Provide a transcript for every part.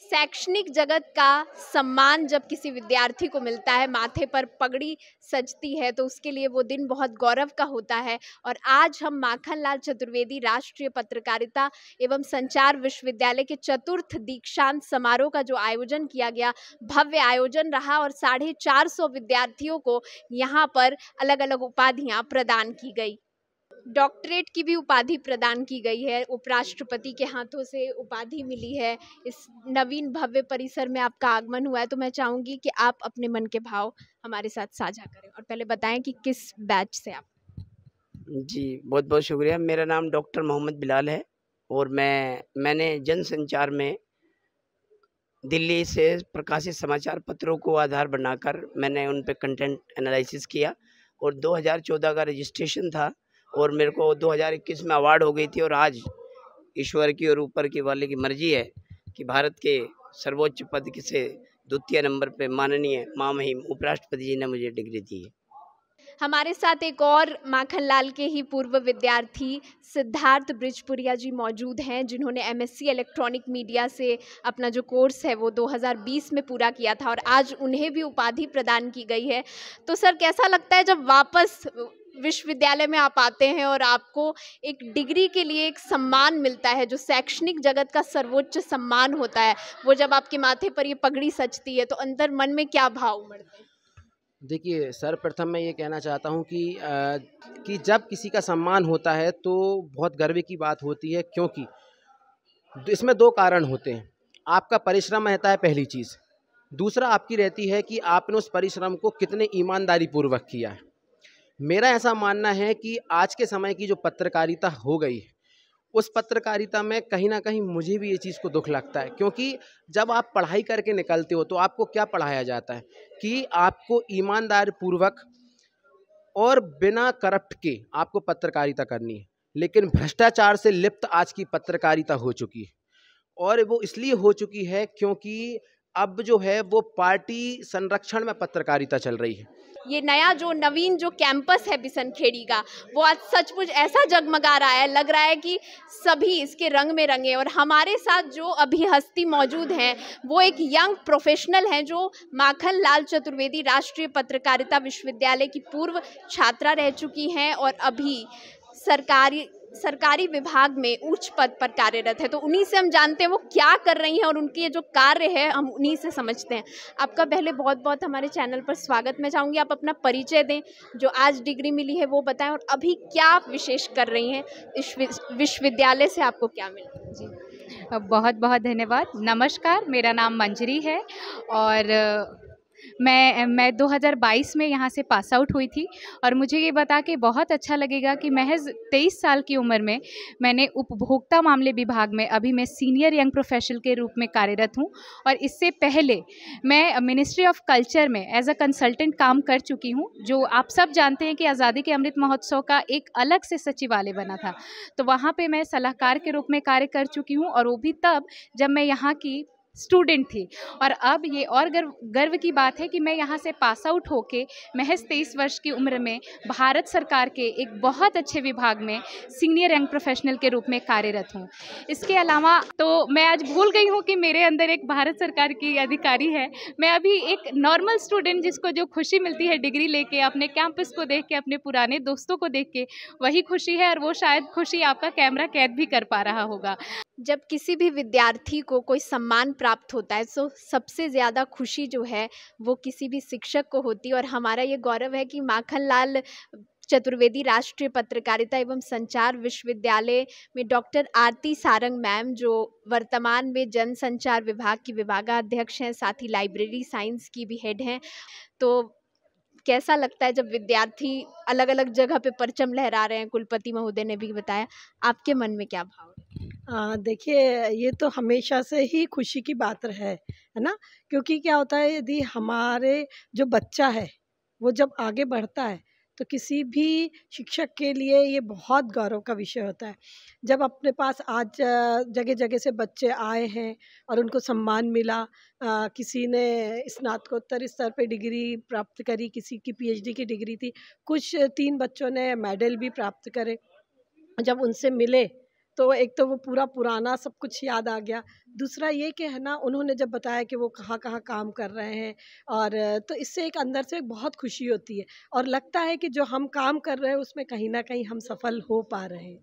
शैक्षणिक जगत का सम्मान जब किसी विद्यार्थी को मिलता है, माथे पर पगड़ी सजती है तो उसके लिए वो दिन बहुत गौरव का होता है। और आज हम माखनलाल चतुर्वेदी राष्ट्रीय पत्रकारिता एवं संचार विश्वविद्यालय के चतुर्थ दीक्षांत समारोह का जो आयोजन किया गया, भव्य आयोजन रहा और साढ़े चार सौ विद्यार्थियों को यहाँ पर अलग अलग उपाधियाँ प्रदान की गई। डॉक्टरेट की भी उपाधि प्रदान की गई है, उपराष्ट्रपति के हाथों से उपाधि मिली है। इस नवीन भव्य परिसर में आपका आगमन हुआ है तो मैं चाहूँगी कि आप अपने मन के भाव हमारे साथ साझा करें और पहले बताएँ कि किस बैच से आप। जी बहुत बहुत शुक्रिया। मेरा नाम डॉक्टर मोहम्मद बिलाल है और मैं, मैंने जन संचार में दिल्ली से प्रकाशित समाचार पत्रों को आधार बनाकर मैंने उन पर कंटेंट एनालिसिस किया और 2014 का रजिस्ट्रेशन था। और मेरे को 2021 में अवार्ड हो गई थी और आज ईश्वर की और ऊपर की वाले की मर्ज़ी है कि भारत के सर्वोच्च पद से द्वितीय नंबर पे माननीय मामहिम उपराष्ट्रपति जी ने मुझे डिग्री दी है। हमारे साथ एक और माखनलाल के ही पूर्व विद्यार्थी सिद्धार्थ ब्रिजपुरिया जी मौजूद हैं, जिन्होंने एमएससी इलेक्ट्रॉनिक मीडिया से अपना जो कोर्स है वो 2020 में पूरा किया था और आज उन्हें भी उपाधि प्रदान की गई है। तो सर, कैसा लगता है जब वापस विश्वविद्यालय में आप आते हैं और आपको एक डिग्री के लिए एक सम्मान मिलता है जो शैक्षणिक जगत का सर्वोच्च सम्मान होता है। वो जब आपके माथे पर ये पगड़ी सचती है तो अंदर मन में क्या भाव उमड़ते हैं? देखिए सर्वप्रथम मैं ये कहना चाहता हूँ कि आ, कि जब किसी का सम्मान होता है तो बहुत गर्व की बात होती है। क्योंकि इसमें दो कारण होते हैं। आपका परिश्रम रहता है पहली चीज़। दूसरा आपकी रहती है कि आपने उस परिश्रम को कितने ईमानदारी पूर्वक किया है। मेरा ऐसा मानना है कि आज के समय की जो पत्रकारिता हो गई है, उस पत्रकारिता में कहीं ना कहीं मुझे भी ये चीज़ को दुख लगता है। क्योंकि जब आप पढ़ाई करके निकलते हो तो आपको क्या पढ़ाया जाता है? कि आपको ईमानदार पूर्वक और बिना करप्ट के आपको पत्रकारिता करनी है। लेकिन भ्रष्टाचार से लिप्त आज की पत्रकारिता हो चुकी है। और वो इसलिए हो चुकी है क्योंकि अब जो है वो पार्टी संरक्षण में पत्रकारिता चल रही है। ये नया जो नवीन जो कैंपस है बिसनखेड़ी का, वो आज सचमुच ऐसा जगमगा रहा है, लग रहा है कि सभी इसके रंग में रंगे और हमारे साथ जो अभी हस्ती मौजूद हैं, वो एक यंग प्रोफेशनल हैं जो माखन लाल चतुर्वेदी राष्ट्रीय पत्रकारिता विश्वविद्यालय की पूर्व छात्रा रह चुकी हैं और अभी सरकारी सरकारी विभाग में उच्च पद पर कार्यरत है तो उन्हीं से हम जानते हैं वो क्या कर रही हैं और उनके ये जो कार्य है, हम उन्हीं से समझते हैं। आपका पहले बहुत बहुत हमारे चैनल पर स्वागत, मैं चाहूँगी आप अपना परिचय दें, जो आज डिग्री मिली है वो बताएँ और अभी क्या आप विशेष कर रही हैं, इस विश्वविद्यालय से आपको क्या मिला? जी। बहुत बहुत धन्यवाद, नमस्कार, मेरा नाम मंजरी है और मैं मैं 2022 में यहाँ से पास आउट हुई थी और मुझे ये बता के बहुत अच्छा लगेगा कि महज 23 साल की उम्र में मैंने उपभोक्ता मामले विभाग में अभी मैं सीनियर यंग प्रोफेशनल के रूप में कार्यरत हूँ और इससे पहले मैं मिनिस्ट्री ऑफ़ कल्चर में एज अ कंसल्टेंट काम कर चुकी हूँ, जो आप सब जानते हैं कि आज़ादी के अमृत महोत्सव का एक अलग से सचिवालय बना था। तो वहाँ पर मैं सलाहकार के रूप में कार्य कर चुकी हूँ और वो भी तब जब मैं यहाँ की स्टूडेंट थी। और अब ये और गर्व गर्व की बात है कि मैं यहाँ से पास आउट होके महज तेईस वर्ष की उम्र में भारत सरकार के एक बहुत अच्छे विभाग में सीनियर यंग प्रोफेशनल के रूप में कार्यरत हूँ। इसके अलावा तो मैं आज भूल गई हूँ कि मेरे अंदर एक भारत सरकार की अधिकारी है। मैं अभी एक नॉर्मल स्टूडेंट जिसको जो खुशी मिलती है डिग्री लेके, अपने कैंपस को देख के, अपने पुराने दोस्तों को देख के, वही खुशी है और वो शायद खुशी आपका कैमरा कैद भी कर पा रहा होगा। जब किसी भी विद्यार्थी को कोई सम्मान प्राप्त होता है तो सबसे ज़्यादा खुशी जो है, वो किसी भी शिक्षक को होती है। और हमारा ये गौरव है कि माखन लाल चतुर्वेदी राष्ट्रीय पत्रकारिता एवं संचार विश्वविद्यालय में डॉक्टर आरती सारंग मैम, जो वर्तमान में जन संचार विभाग की विभागाध्यक्ष हैं, साथ ही लाइब्रेरी साइंस की भी हेड हैं। तो कैसा लगता है जब विद्यार्थी अलग अलग जगह पे परचम लहरा रहे हैं? कुलपति महोदय ने भी बताया। आपके मन में क्या भाव देखिए ये तो हमेशा से ही खुशी की बात है है ना? क्योंकि क्या होता है यदि हमारे जो बच्चा है वो जब आगे बढ़ता है तो किसी भी शिक्षक के लिए ये बहुत गौरव का विषय होता है। जब अपने पास आज जगह जगह से बच्चे आए हैं और उनको सम्मान मिला आ, किसी ने स्नातकोत्तर स्तर पे डिग्री प्राप्त करी किसी की पीएचडी की डिग्री थी कुछ तीन बच्चों ने मेडल भी प्राप्त करे। जब उनसे मिले तो एक तो वो पूरा पुराना सब कुछ याद आ गया। दूसरा ये कि है ना उन्होंने जब बताया कि वो कहाँ कहाँ काम कर रहे हैं और तो इससे एक अंदर से बहुत खुशी होती है और लगता है कि जो हम काम कर रहे हैं उसमें कहीं ना कहीं हम सफल हो पा रहे हैं।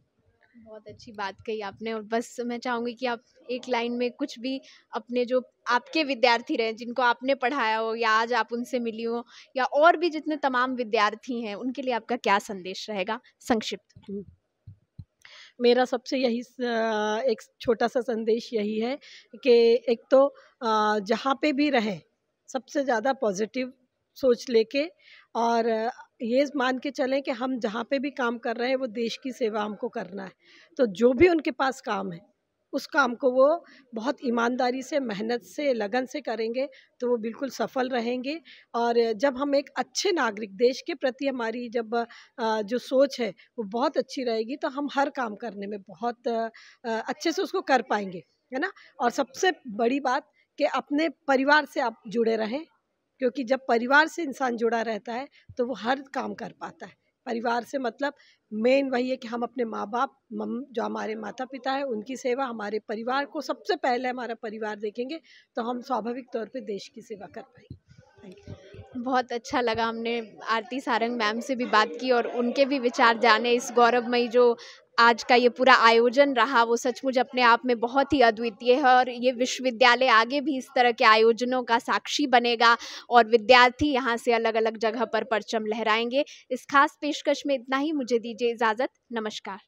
बहुत अच्छी बात कही आपने और बस मैं चाहूँगी कि आप एक लाइन में कुछ भी अपने जो आपके विद्यार्थी रहे जिनको आपने पढ़ाया हो या आज आप उनसे मिली हो या और भी जितने तमाम विद्यार्थी हैं उनके लिए आपका क्या संदेश रहेगा? संक्षिप्त। मेरा सबसे यही एक छोटा सा संदेश यही है कि एक तो जहाँ पे भी रहें, सबसे ज़्यादा पॉजिटिव सोच लेके और ये मान के चलें कि हम जहाँ पे भी काम कर रहे हैं, वो देश की सेवा हमको करना है। तो जो भी उनके पास काम है उस काम को वो बहुत ईमानदारी से, मेहनत से, लगन से करेंगे तो वो बिल्कुल सफल रहेंगे। और जब हम एक अच्छे नागरिक, देश के प्रति हमारी जब जो सोच है, वो बहुत अच्छी रहेगी तो हम हर काम करने में बहुत अच्छे से उसको कर पाएँगे, है ना? और सबसे बड़ी बात कि अपने परिवार से आप जुड़े रहें, क्योंकि जब परिवार से इंसान जुड़ा रहता है तो वो हर काम कर पाता है। परिवार से मतलब मेन वही है कि हम अपने माँ बाप मम, जो हमारे माता पिता है, उनकी सेवा, हमारे परिवार को सबसे पहले हमारा परिवार देखेंगे तो हम स्वाभाविक तौर पे देश की सेवा कर पाएँगे। बहुत अच्छा लगा हमने आरती सारंग मैम से भी बात की और उनके भी विचार जाने इस गौरवमयी जो आज का ये पूरा आयोजन रहा, वो सचमुच अपने आप में बहुत ही अद्वितीय है और ये विश्वविद्यालय आगे भी इस तरह के आयोजनों का साक्षी बनेगा और विद्यार्थी यहाँ से अलग अलग जगह पर परचम लहराएँगे। इस खास पेशकश में इतना ही, मुझे दीजिए इजाज़त, नमस्कार।